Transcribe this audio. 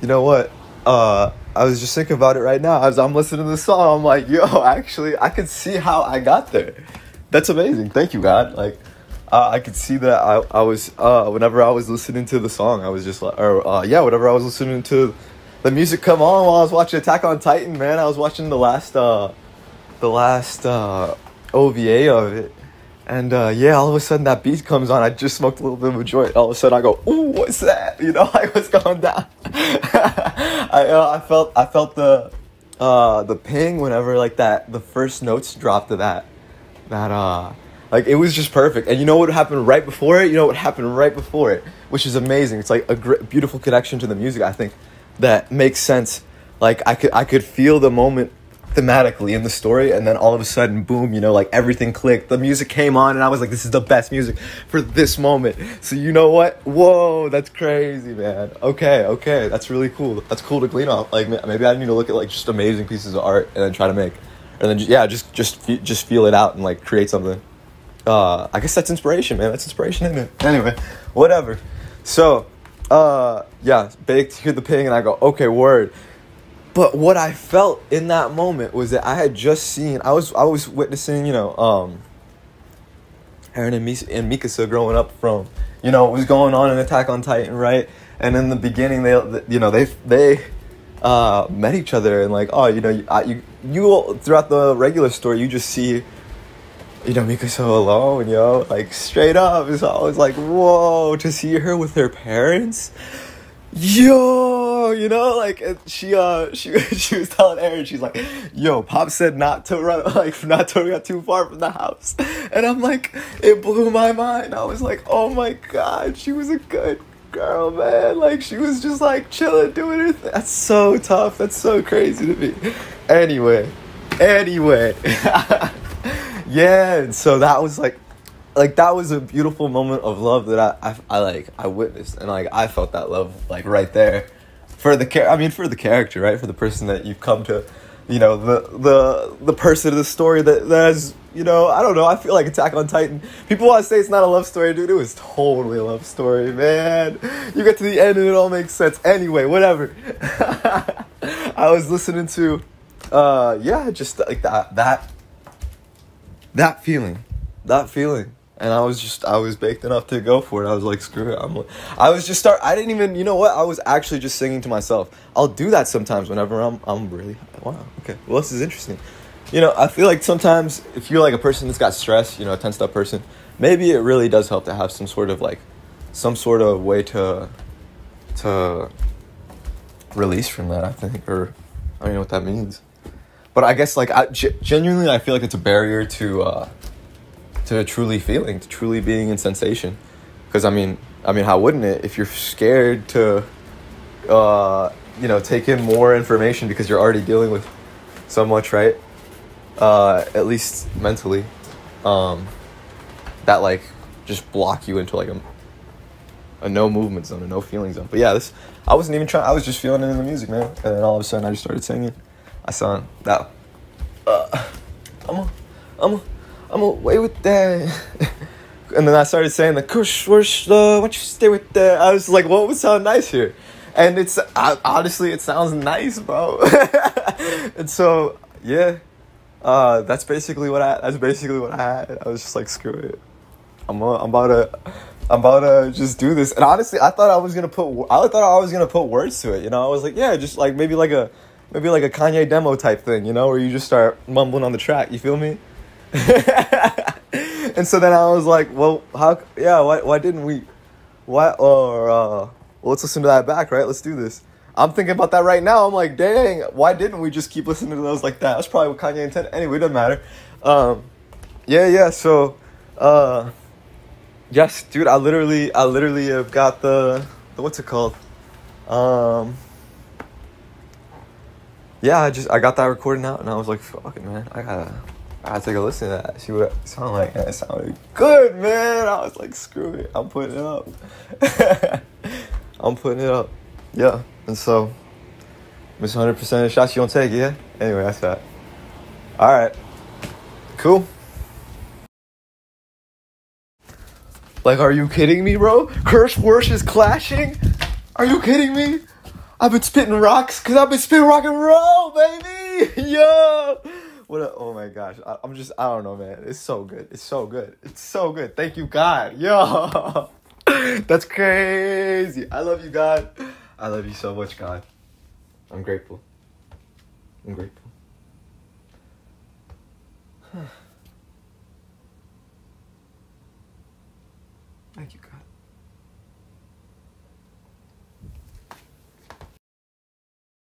you know what? Uh, I was just thinking about it right now as I'm listening to the song. I'm like, yo, actually, I could see how I got there. That's amazing. Thank you, God. Like, uh, I could see that I, I was, uh, whenever I was listening to the song, I was just like, or, uh, yeah, whenever I was listening to the music come on while I was watching Attack on Titan, man, I was watching the last, uh, the last, uh, OVA of it. And uh, yeah, all of a sudden that beat comes on. I just smoked a little bit of a joint. All of a sudden I go, "Ooh, what's that?" You know, like what's going down. I uh, I felt I felt the uh, the ping whenever like that the first notes dropped to that that uh like it was just perfect. And you know what happened right before it? You know what happened right before it, which is amazing. It's like a great, beautiful connection to the music. I think that makes sense. Like I could I could feel the moment thematically in the story and then all of a sudden boom you know like everything clicked. The music came on and i was like this is the best music for this moment. So you know what? Whoa that's crazy man. Okay okay that's really cool. That's cool to glean off. Like maybe i need to look at like just amazing pieces of art and then try to make and then yeah just just just feel it out and like create something. Uh i guess that's inspiration man. That's inspiration in it? Anyway whatever. So uh yeah baked hear the ping and i go okay word but what I felt in that moment was that I had just seen I was I was witnessing you know um Eren and, Mis- and Mikasa growing up from you know what was going on in Attack on Titan right? And in the beginning they you know they they uh, met each other and like oh you know you, you you throughout the regular story you just see you know Mikasa alone yo like straight up. It's always like whoa to see her with her parents? Yo, you know, like she uh she she was telling Eren, she's like, yo, Pop said not to run like not to run too far from the house. And I'm like, it blew my mind. I was like, oh my god, she was a good girl, man. Like she was just like chilling, doing her thing. That's so tough. That's so crazy to me. Anyway, anyway. yeah, and so that was like like that was a beautiful moment of love that I, I, I like I witnessed and like I felt that love like right there for the char- I mean for the character right? For the person that you've come to you know the the the person of the story that that has you know I don't know I feel like Attack on Titan. People want to say it's not a love story dude. It was totally a love story man. You get to the end and it all makes sense. Anyway whatever. I was listening to uh yeah just like that that that feeling. That feeling and I was just I was baked enough to go for it. I was like, screw it. I'm I was just start I didn't even you know what? I was actually just singing to myself. I'll do that sometimes whenever I'm I'm really wow, okay. Well this is interesting. You know, I feel like sometimes if you're like a person that's got stress, you know, a tensed up person, maybe it really does help to have some sort of like some sort of way to to release from that, I think, or I don't know what that means. But I guess like I genuinely I feel like it's a barrier to uh to truly feeling, to truly being in sensation. Because I mean, I mean, how wouldn't it? If you're scared to, uh, you know, take in more information because you're already dealing with so much, right? Uh, at least mentally, um, that like just block you into like a, a no movement zone, a no feeling zone. But yeah, this I wasn't even trying. I was just feeling it in the music, man. And then all of a sudden, I just started singing. I saw that. Uh, I'm a, I'm a. I'm away with that. and then I started saying the kush whoosh, uh, why don't you stay with that? I was like, what would sound nice here? And it's uh, honestly, it sounds nice, bro. and so, yeah, uh, that's basically what I. That's basically what I had. I was just like, screw it. I'm, uh, I'm about to. I'm about to just do this. And honestly, I thought I was gonna put. I thought I was gonna put words to it. You know, I was like, yeah, just like maybe like a, maybe like a Kanye demo type thing. You know, where you just start mumbling on the track. You feel me? and so then I was like, well, how? Yeah, why? Why didn't we? Why? Or uh, well, let's listen to that back, right? Let's do this. I'm thinking about that right now. I'm like, dang, why didn't we just keep listening to those like that? That's probably what Kanye intended. Anyway, it doesn't matter. Um, yeah, yeah. So, uh, yes, dude, I literally, I literally have got the, the what's it called? Um, yeah, I just I got that recording out, and I was like, fucking man, I gotta. I take a listen to that. She it sounded like. that. it sounded good, man. I was like, screw it. I'm putting it up. I'm putting it up. Yeah. And so, miss 100% of the shots you don't take, yeah? Anyway, that's that. All right. Cool. Like, are you kidding me, bro? Curse Worsh is clashing? Are you kidding me? I've been spitting rocks because I've been spitting rock and roll, baby. Yo. What a, oh my gosh. I, I'm just, I don't know, man. It's so good. It's so good. It's so good. Thank you, God. Yo. That's crazy. I love you, God. I love you so much, God. I'm grateful. I'm grateful. Thank you, God.